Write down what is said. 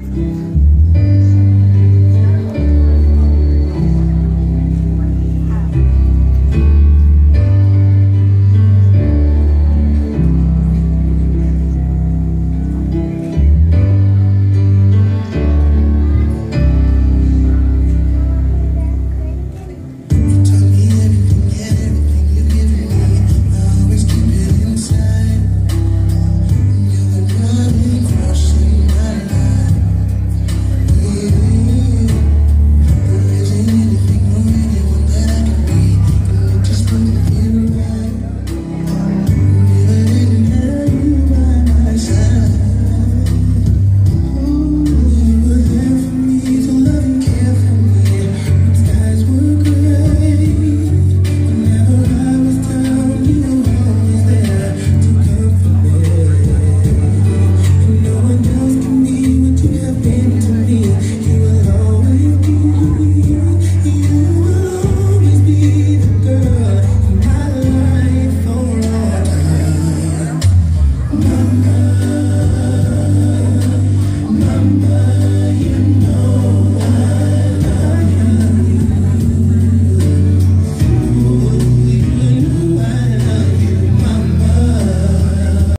you